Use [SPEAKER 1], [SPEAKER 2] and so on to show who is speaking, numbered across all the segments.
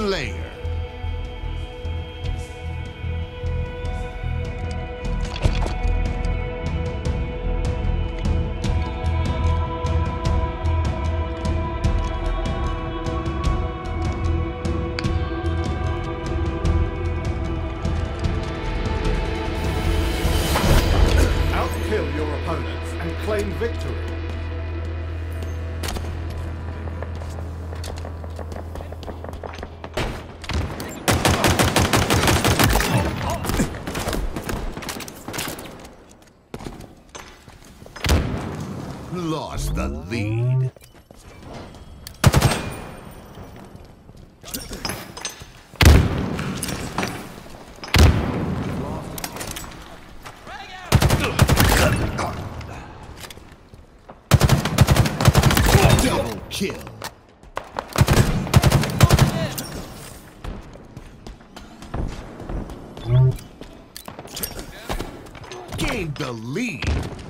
[SPEAKER 1] Slayer.
[SPEAKER 2] Outkill your opponents and claim victory.
[SPEAKER 1] Lost the lead. Double kill. Gained the lead.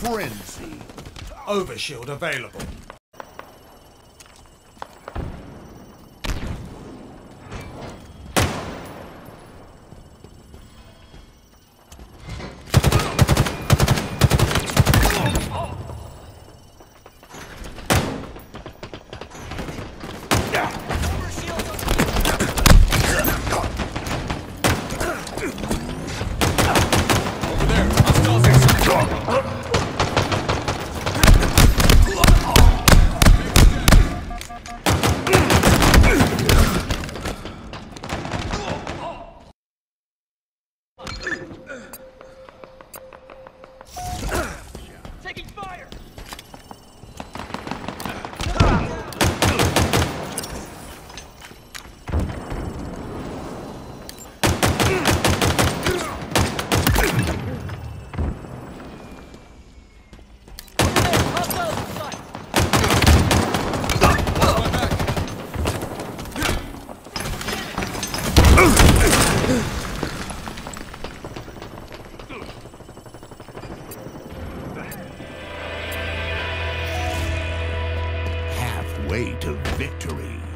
[SPEAKER 1] frenzy.
[SPEAKER 2] Overshield available.
[SPEAKER 1] Halfway to victory.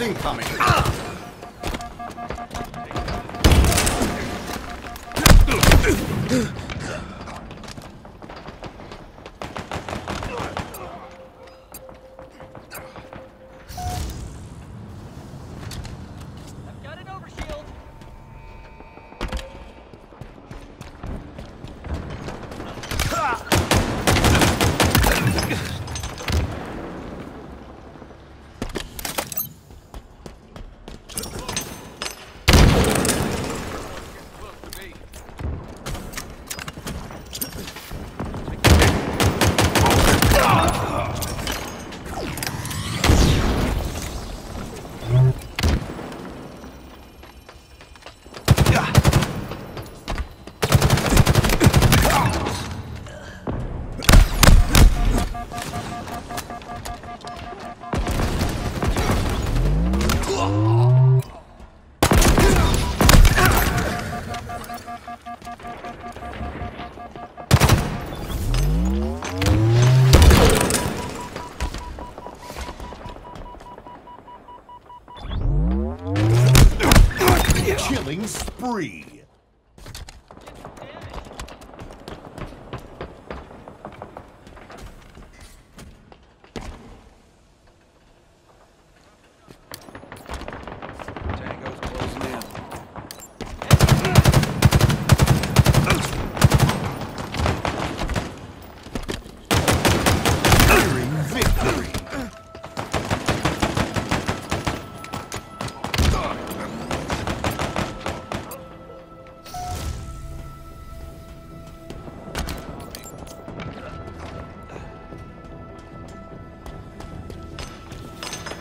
[SPEAKER 2] Items incoming.
[SPEAKER 3] I've free.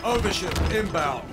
[SPEAKER 3] Overshield
[SPEAKER 4] inbound.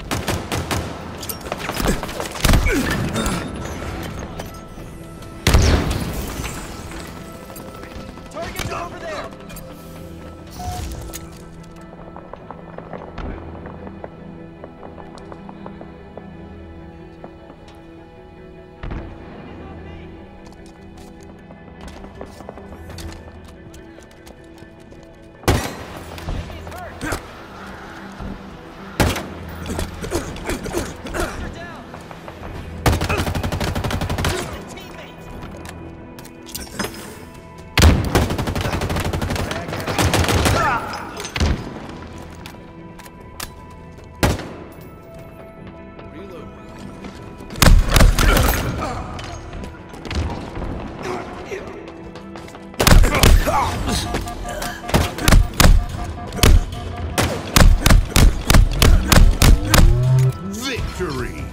[SPEAKER 3] victory!